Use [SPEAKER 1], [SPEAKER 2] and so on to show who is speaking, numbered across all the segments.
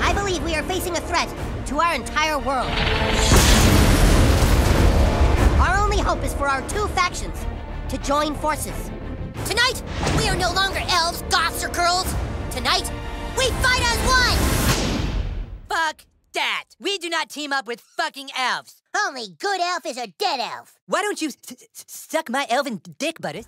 [SPEAKER 1] I believe we are facing a threat to our entire world. Our only hope is for our two factions to join forces. Tonight, we are no longer elves, goths, or girls. Tonight, we fight as one!
[SPEAKER 2] Fuck that! We do not team up with fucking elves.
[SPEAKER 1] Only good elf is a dead elf.
[SPEAKER 2] Why don't you s- s- suck my elven dick, Butters?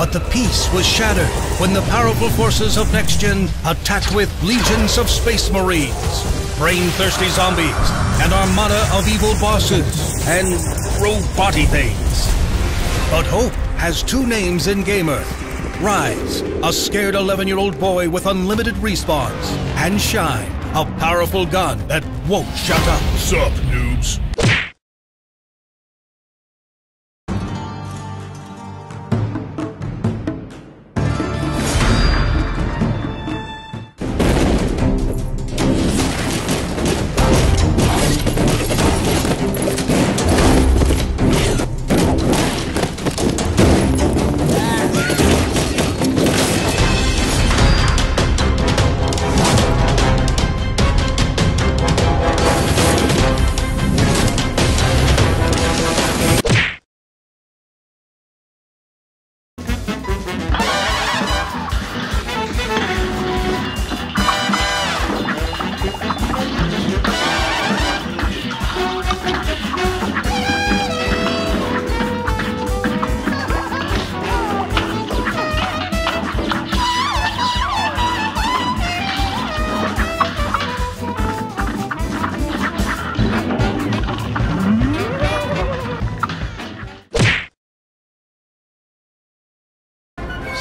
[SPEAKER 3] But the peace was shattered when the powerful forces of Next Gen attacked with legions of space marines, brain-thirsty zombies, an armada of evil bosses, and robot things. But Hope has two names in Game Earth. Rise, a scared 11-year-old boy with unlimited respawns, and Shine, a powerful gun that won't shut up.
[SPEAKER 4] Sup, noobs?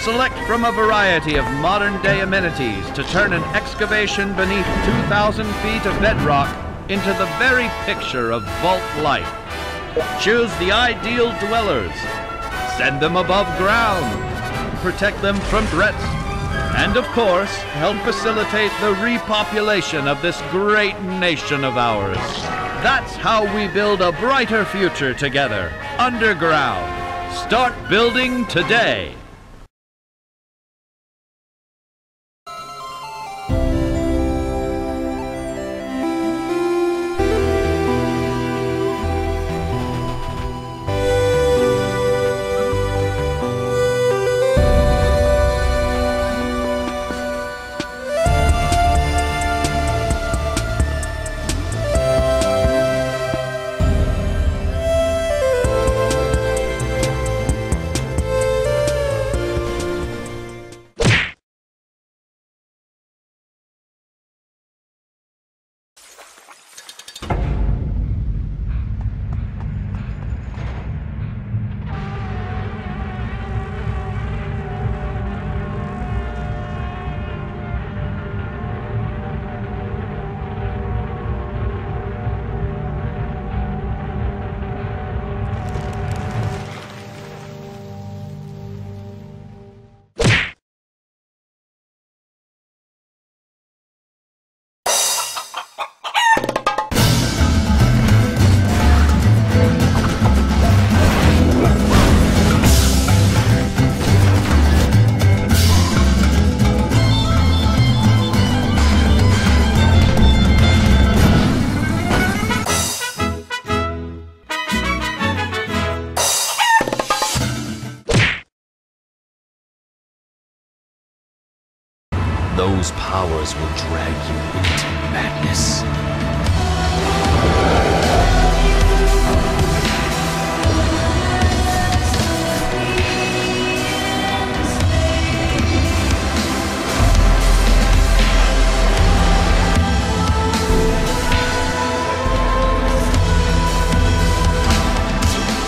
[SPEAKER 5] Select from a variety of modern day amenities to turn an excavation beneath 2,000 feet of bedrock into the very picture of vault life. Choose the ideal dwellers. Send them above ground. Protect them from threats. And of course, help facilitate the repopulation of this great nation of ours. That's how we build a brighter future together, underground. Start building today.
[SPEAKER 6] Those powers will drag you into madness.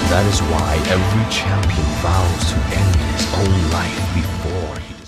[SPEAKER 6] That is why every champion vows to end his own life before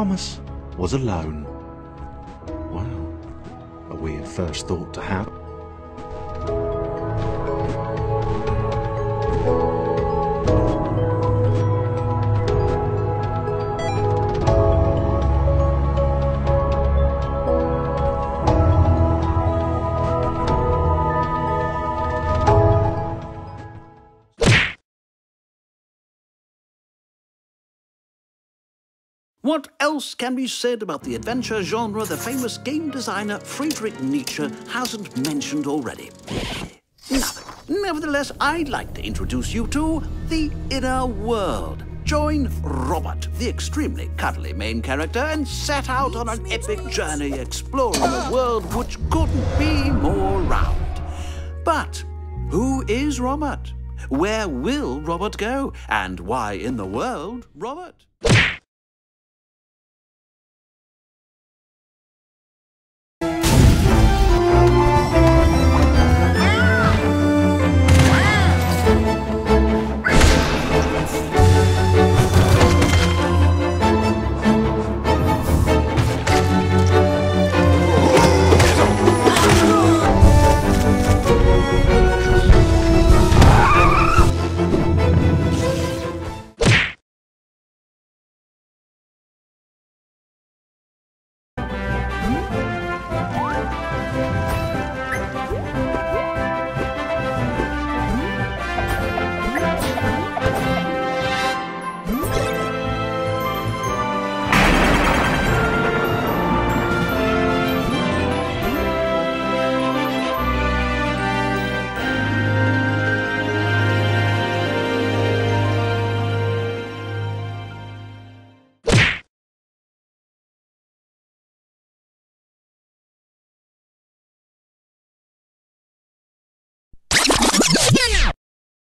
[SPEAKER 4] Thomas was alone. Wow, a weird first thought to have.
[SPEAKER 7] What else can be said about the adventure genre the famous game designer Friedrich Nietzsche hasn't mentioned already? Nothing. Nevertheless, I'd like to introduce you to the inner world. Join Robert, the extremely cuddly main character, and set out on an epic journey exploring a world which couldn't be more round. But who is Robert? Where will Robert go? And why in the world, Robert?